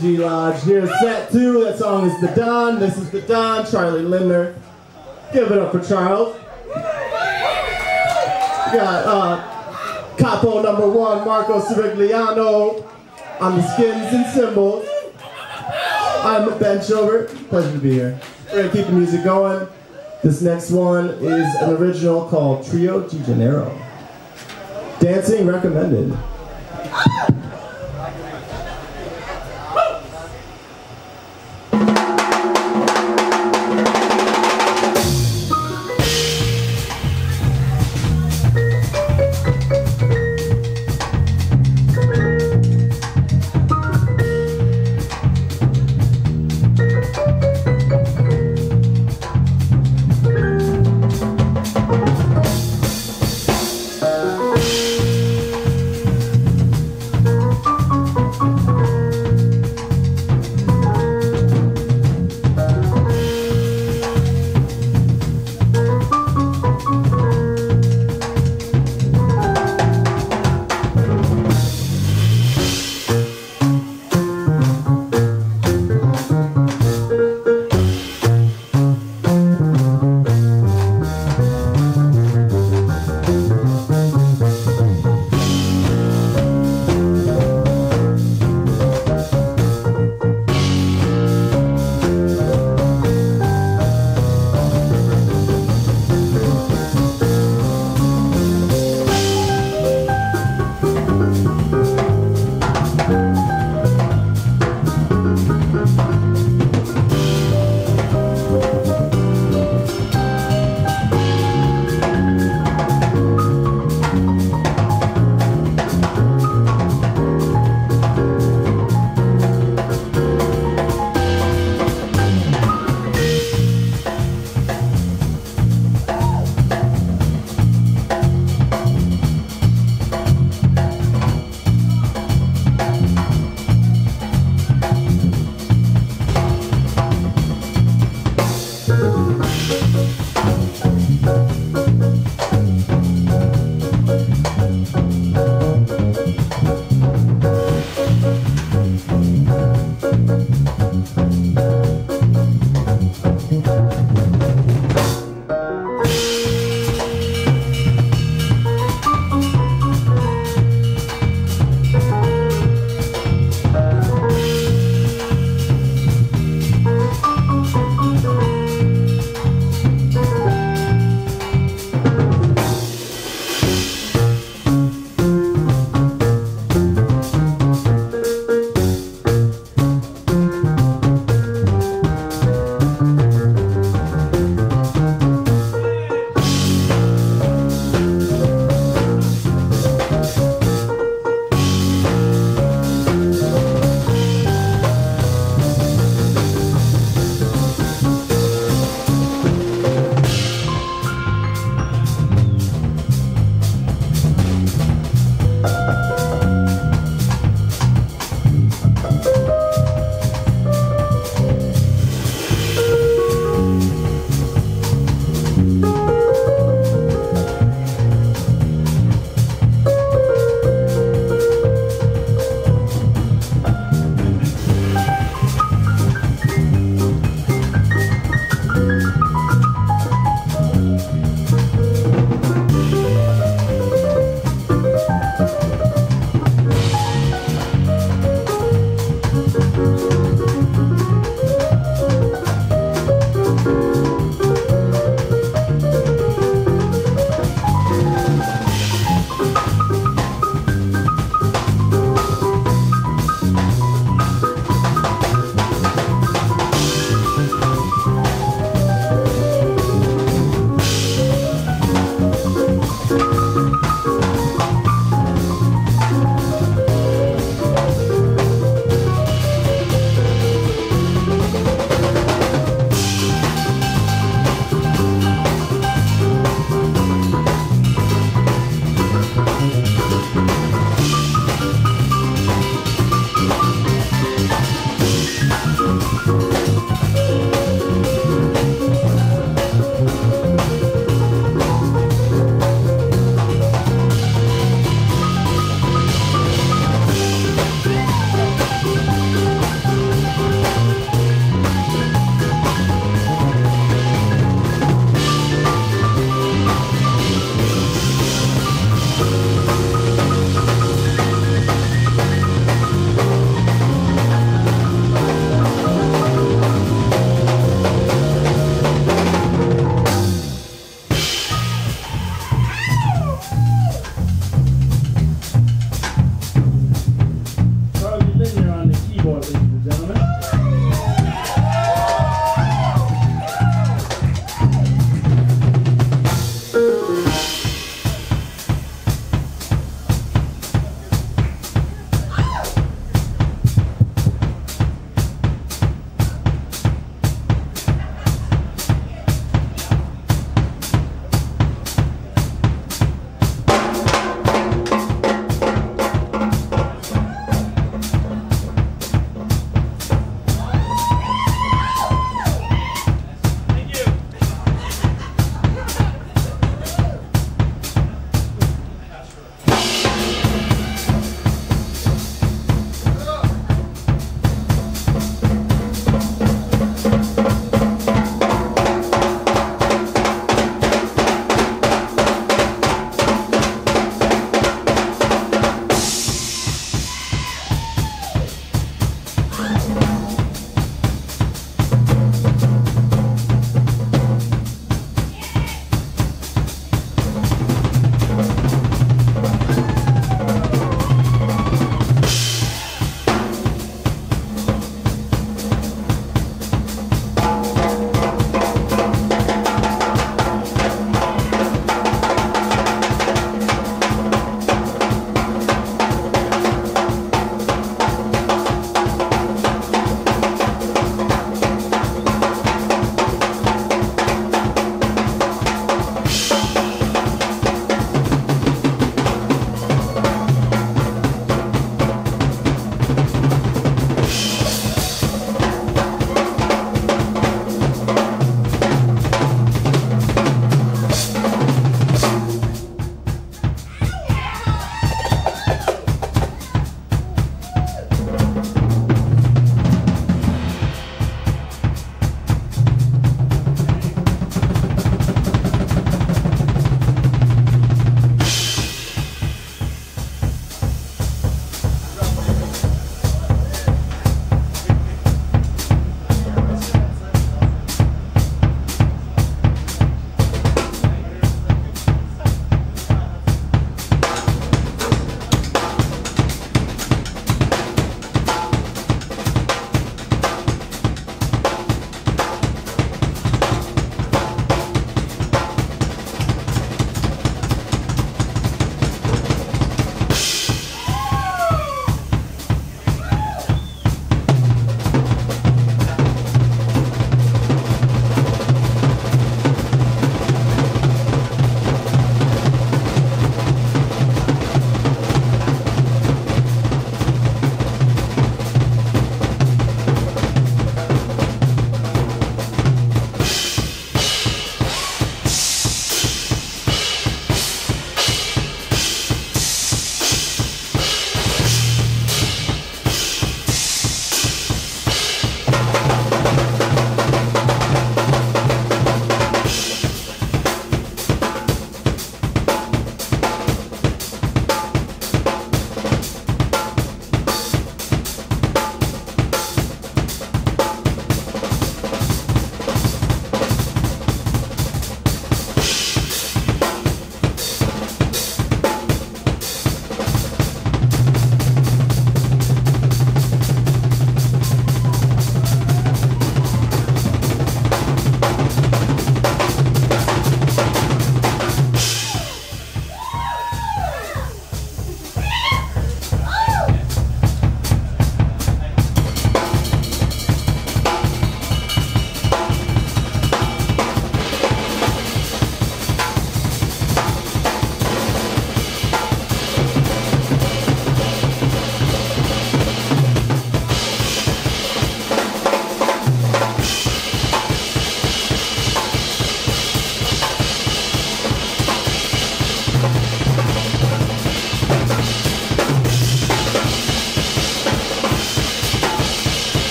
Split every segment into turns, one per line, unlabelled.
G Lodge. Here's set two. That song is The Don. This is The Don, Charlie Lindner. Give it up for Charles. We got uh, capo number one, Marco Cirigliano on the skins and cymbals. I'm Ben Chilbert. Pleasure to be here. We're gonna keep the music going. This next one is an original called Trio de Janeiro. Dancing recommended.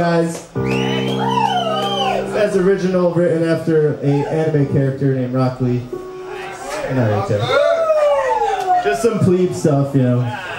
Guys. That's original, written after a anime character named Rock Lee. Just some plebe stuff, you know.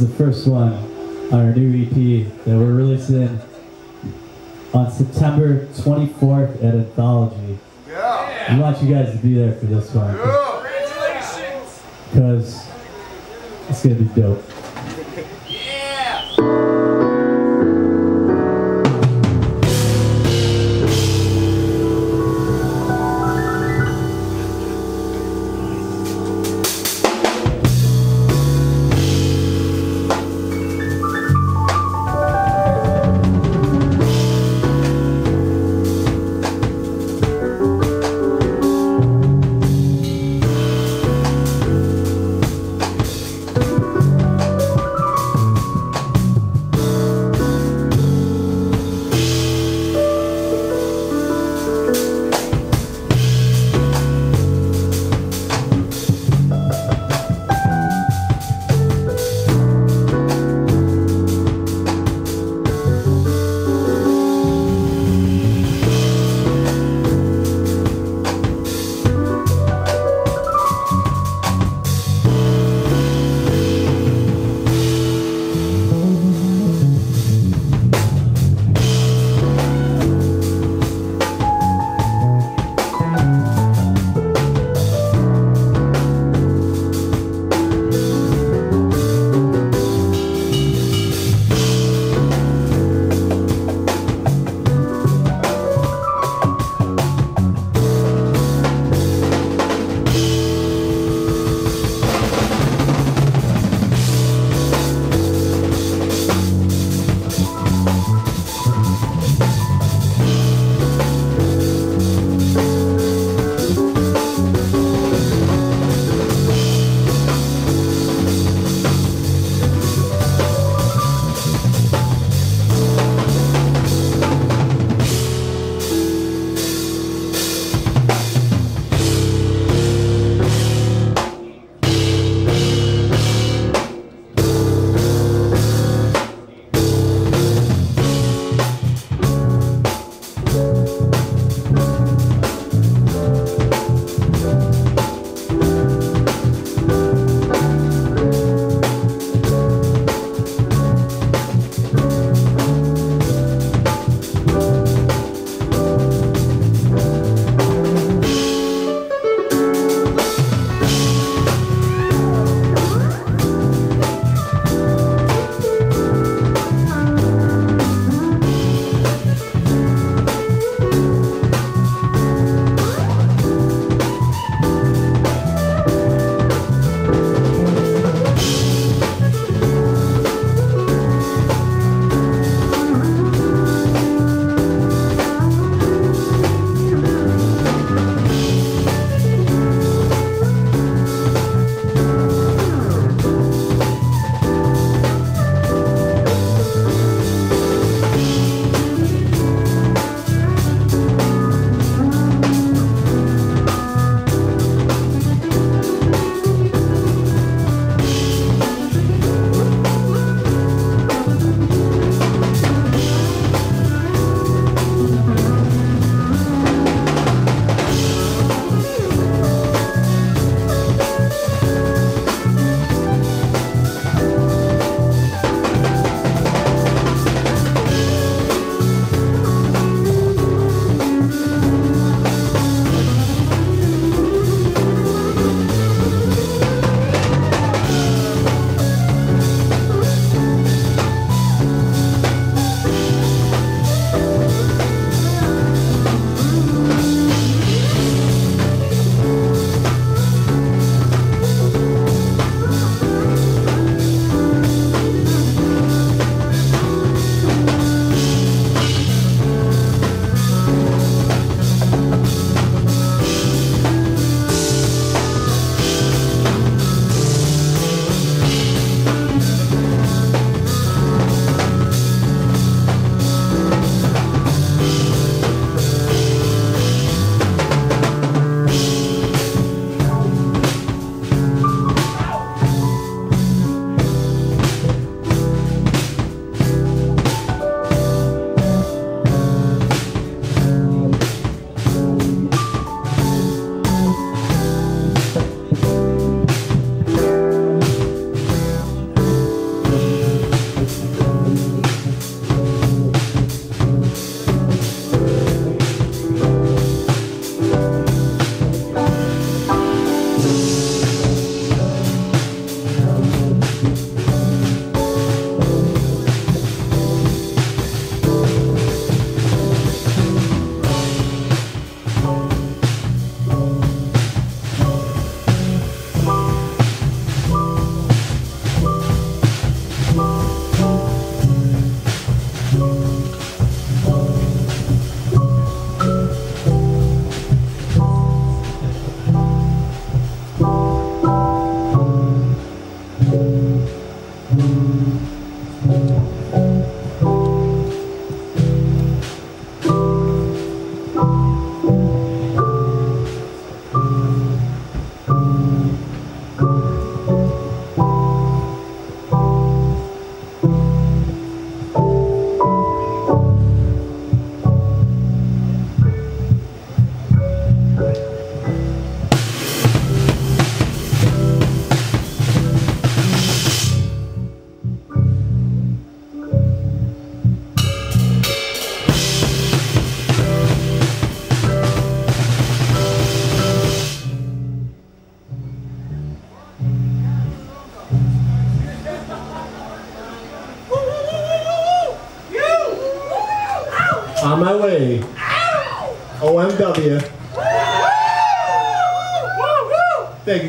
Is the first one on our new EP that we're releasing on September 24th at Anthology.
Yeah.
We want you guys to be there for this one
Yeah.
because it's gonna be dope.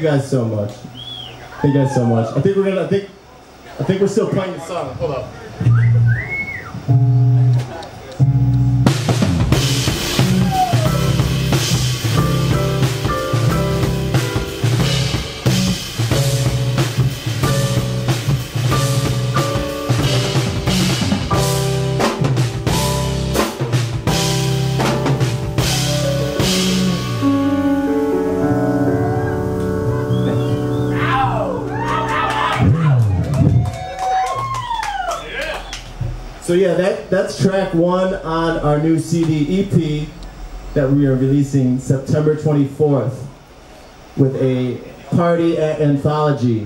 You guys so much. Thank you guys so much. I think we're gonna. I think. I think we're still playing the song. Hold up. That's track one on our new CD EP that we are releasing September 24th with a party at Anthology.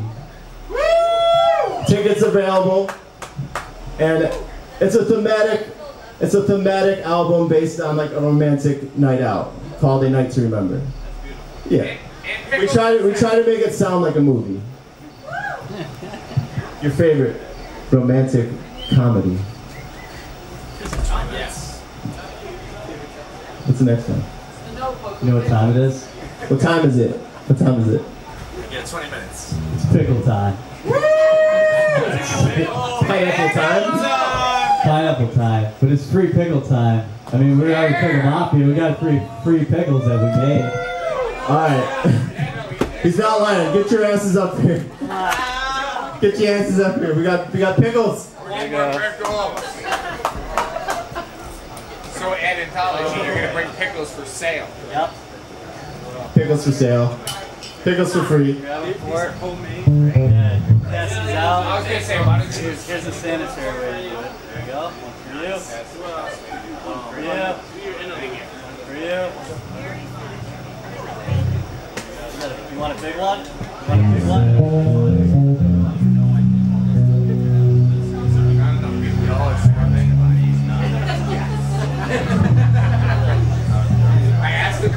Tickets available, and it's a thematic it's a thematic album based on like a romantic night out called A Night to Remember. Yeah, we try to we try to make it sound like a movie. Your favorite romantic comedy. What's the next one?
You know what time it is?
What time is it? What time is it?
Yeah, 20 minutes.
It's pickle time.
Pineapple time?
Pineapple time. But it's free pickle time. I mean, we're already pickle mafia. We got free free pickles that we made.
Alright. He's not lying. Get your asses up here. Get your asses up here. We got we got pickles.
One more pickle. So at Anthology, you're going to bring pickles for sale.
Yep.
Pickles for sale. Pickles for free.
Grab it for it. Yeah, pass these
I was going to say, why don't you
Here's, here's a sanitary way to do it. There you go. One for you. One for you. One For you. You want a big one? You want a big one?
I asked if.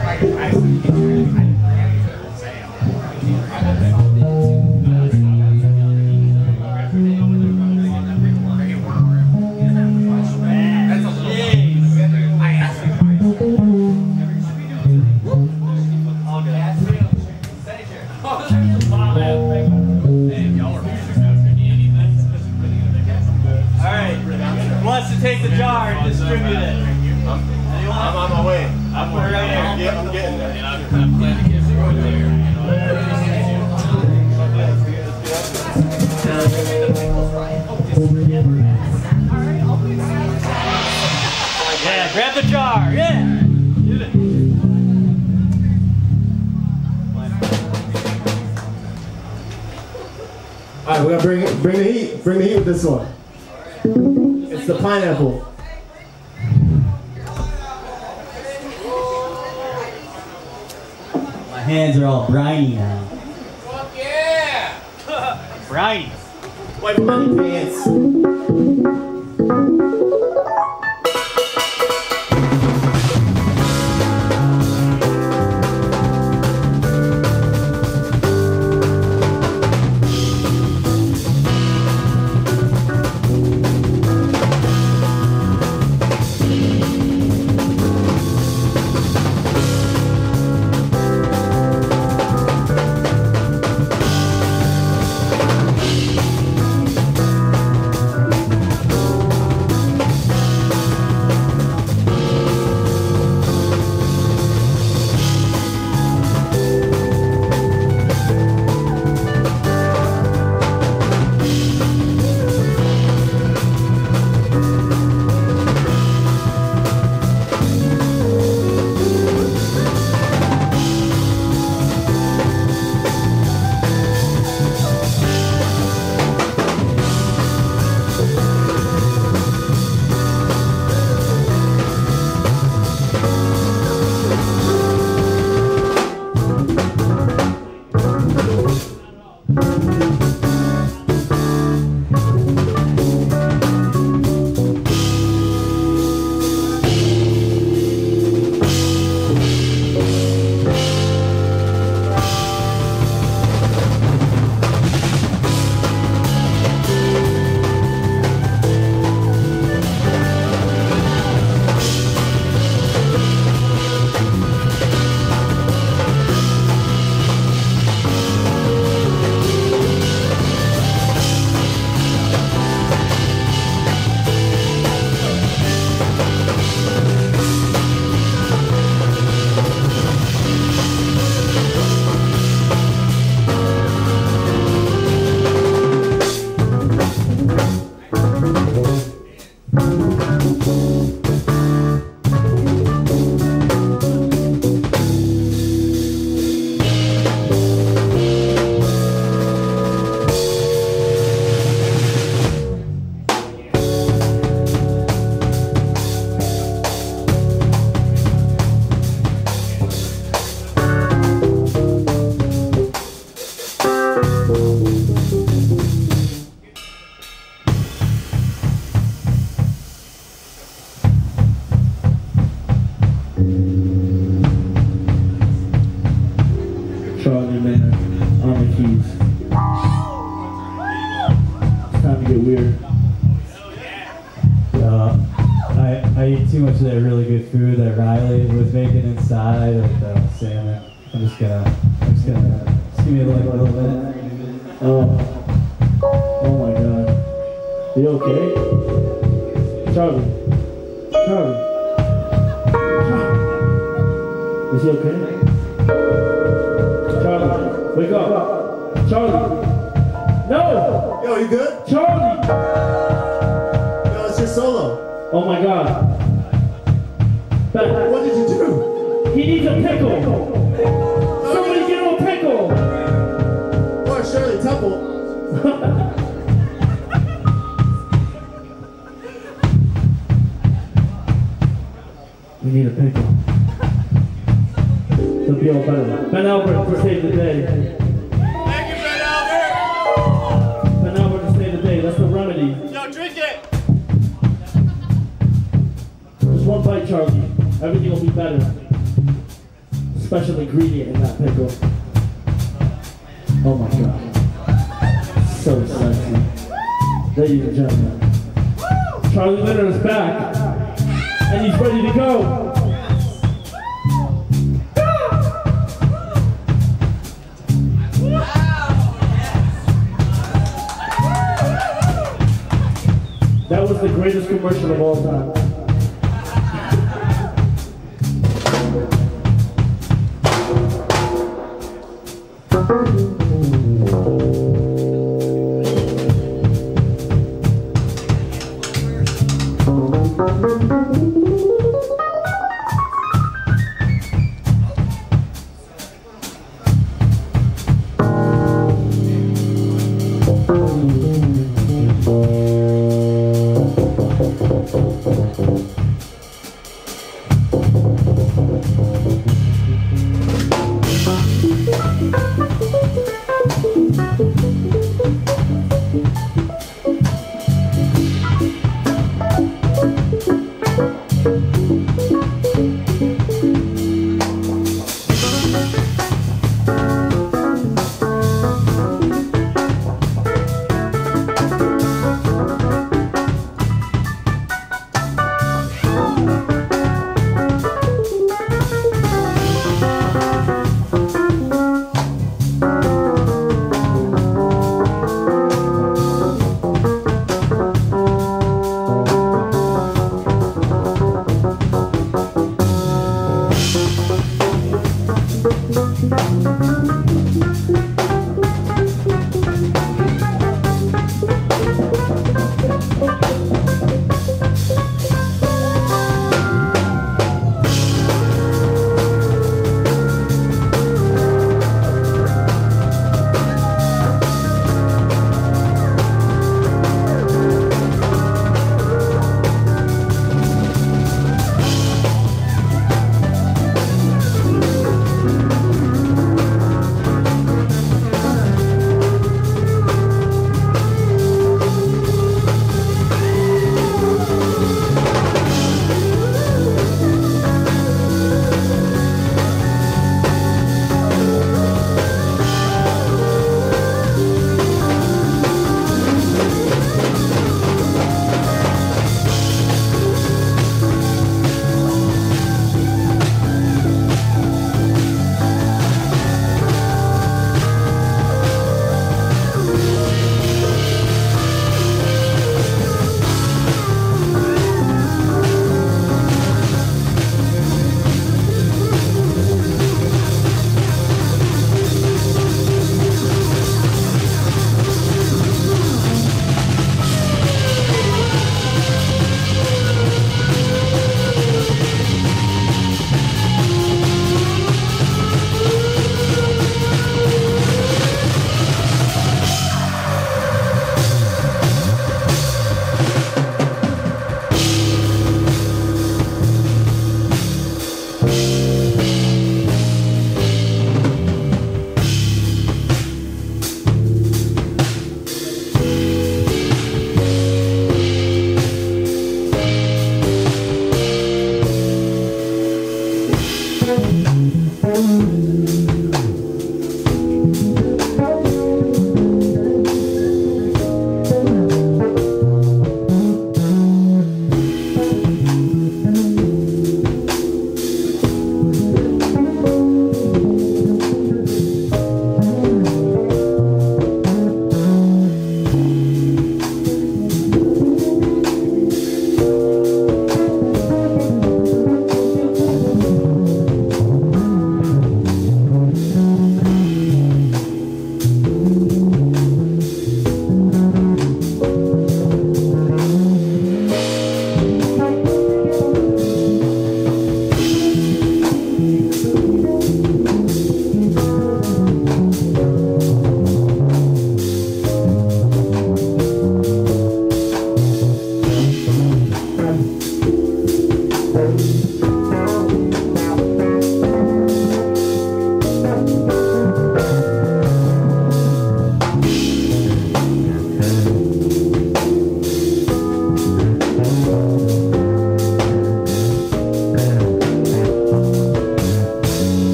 Alright. Wants to take the jar and distribute it? Anyone?
I'm on my way.
I'm right here.
Yeah, I'm getting there.
Yeah, grab the jar. Yeah. Get it.
Alright, we're gonna bring bring the heat. Bring the heat with this one. It's the pineapple.
Hands are all briny now.
Fuck yeah!
Briny.
Wipe my pants.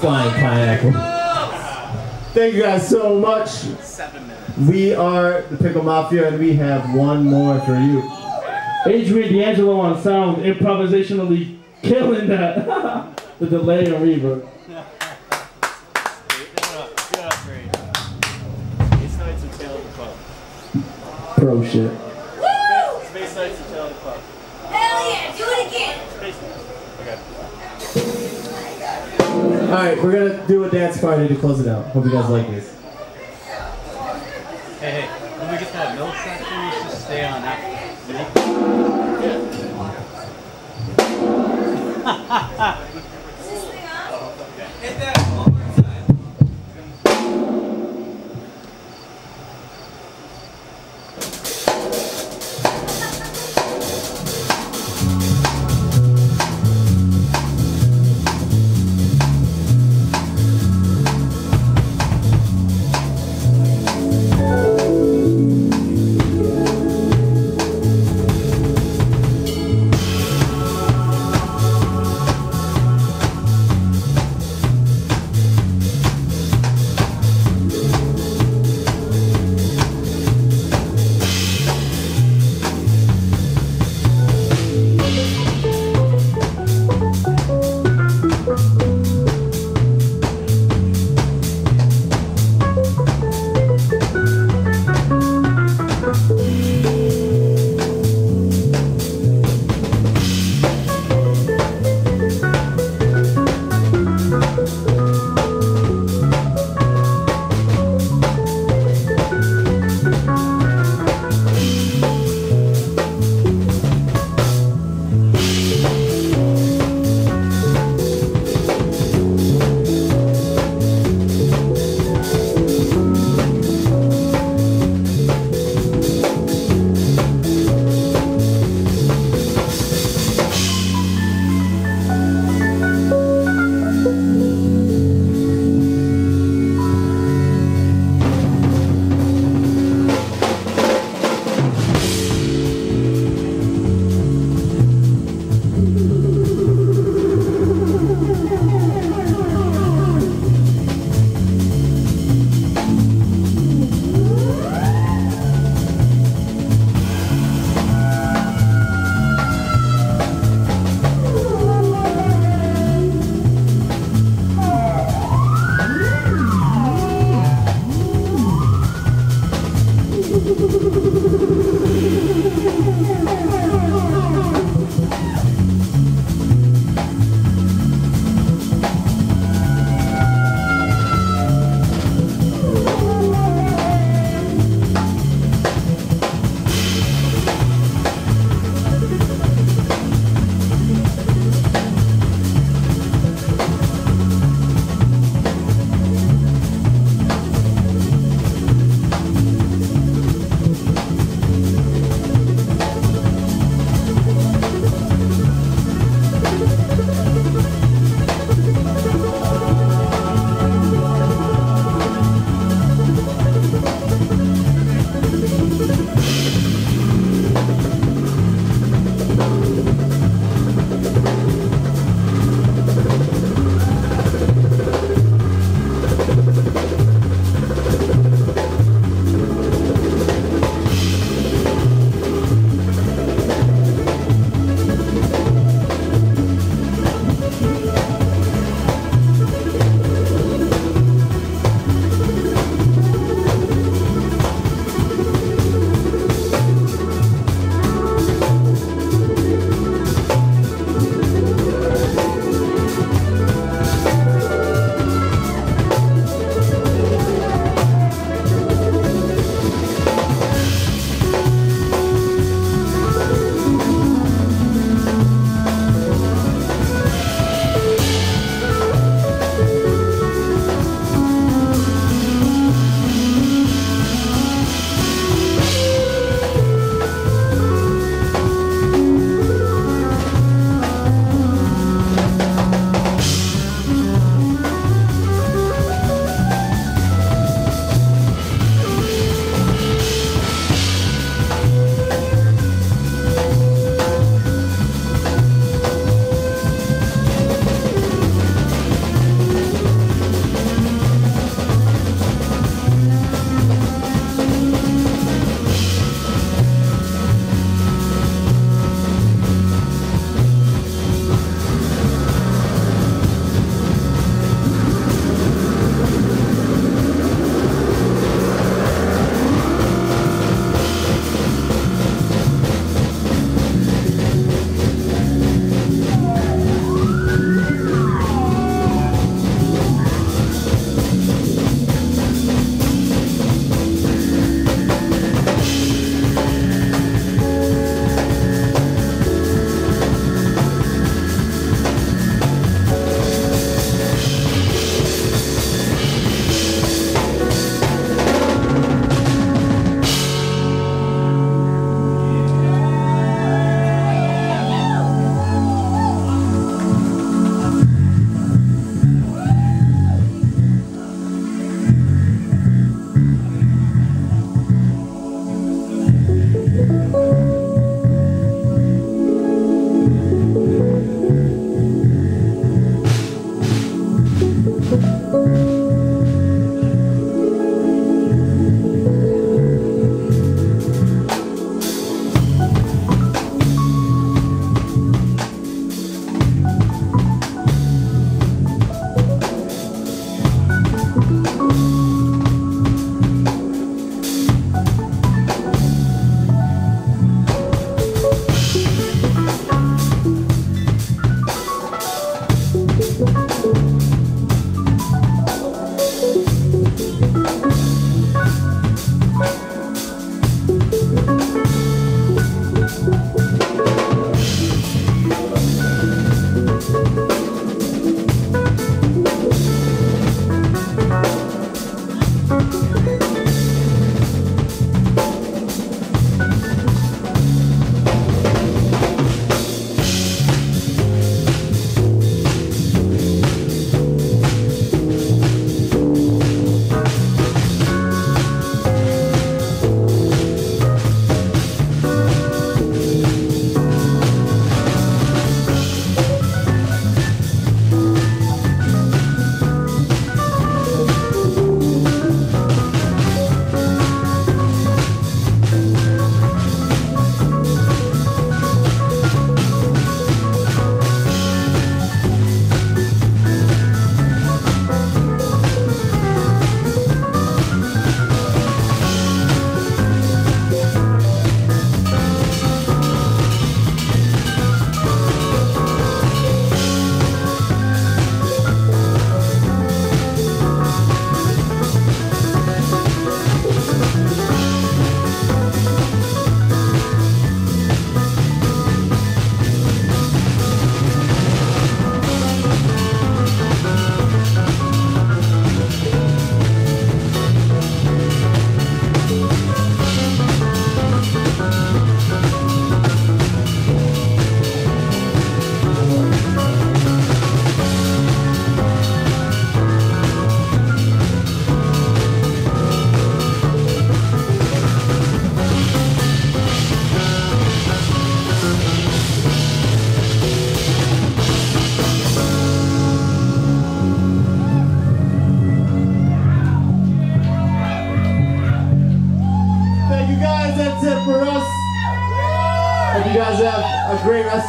Flying pineapple. Thank you guys so much.
Seven minutes.
We are the Pickle Mafia, and we have one more for you.
Adrian D'Angelo on sound, improvisationally killing that. the delay and reverb. Pro shit.
All right, we're gonna do a dance party to close it out. Hope you guys like this.
Hey, hey, when we get that milk section, we should just stay on that.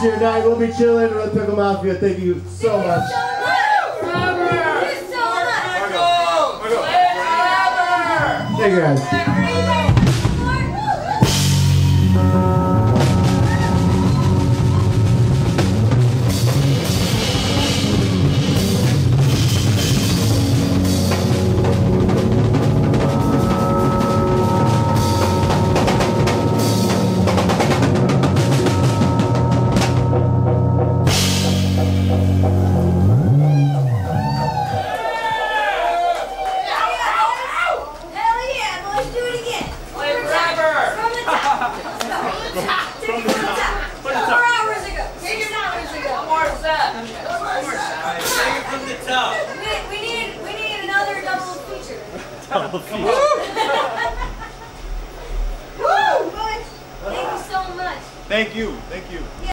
That's your night. We'll be chilling with Pickle Mafia. Thank you so much. Thank you guys.